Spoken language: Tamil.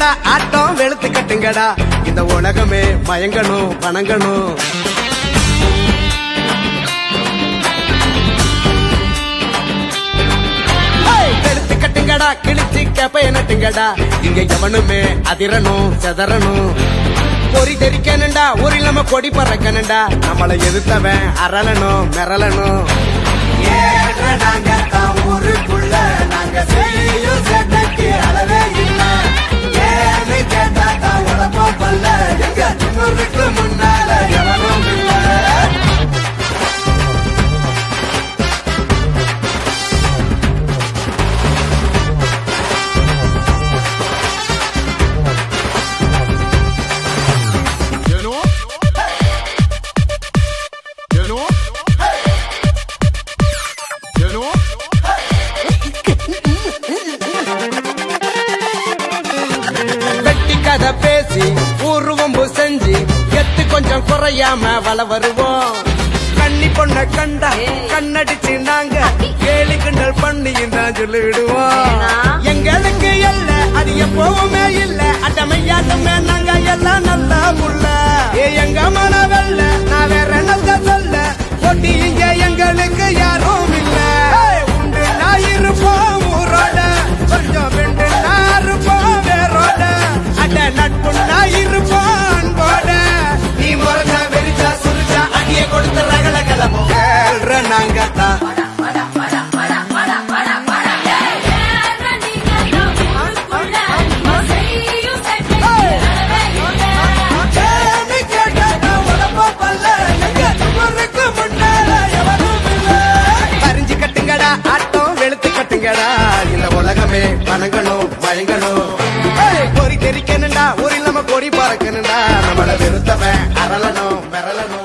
கட்டுங்கடா ஆட்டம் வெளுத்து கட்டுங்கடா. இந்த உலகமே மயங்கணும் வணங்கணும். கட்டுங்கடா கிழிச்சு கேப்பைய நட்டுங்கடா. இங்க எவனுமே அதிரணும் செதறணும். பொறி தெரிக்கணுண்டா ஊரில் நம்ம கொடி பறக்கணுண்டா நம்மளை எதிர்த்தவன் அரளணும் மிரளணும். ஏ குறையாம வள வருவோம். கண்ணி பொண்ண கண்டா கண்ணடிச்சு நாங்க கேலி கிண்டல் பண்ணி நான் சொல்லிடுவோம். ஓடி பறக்கணும்டா நம்மள வெறுத்தவன் அரளனும் விரலனும்.